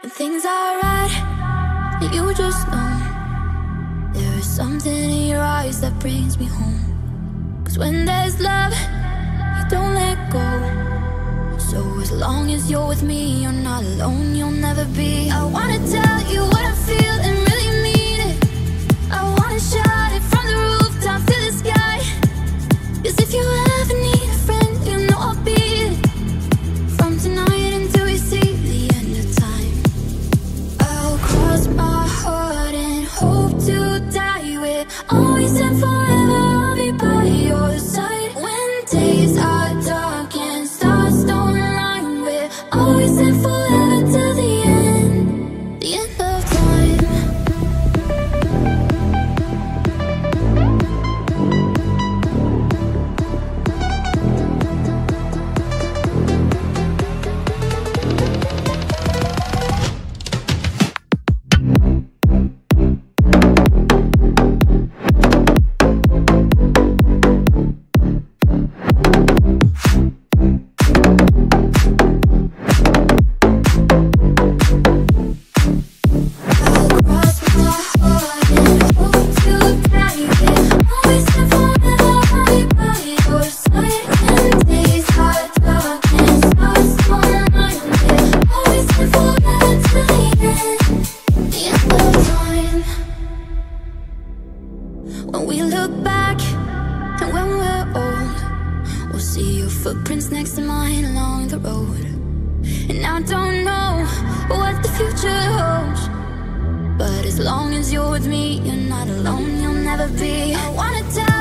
When things are right, you just know There is something in your eyes that brings me home. Cause when there's love, you don't let go. So as long as you're with me, you're not alone, you'll never be. I wanna tell you what I feel and really mean it. I wanna shout it from the rooftop to the sky. Cause if you ever need a friend, you know I'll be it. From tonight Always and forever look back and when we're old We'll see your footprints next to mine along the road. And I don't know what the future holds But as long as you're with me, you're not alone, you'll never be. I wanna tell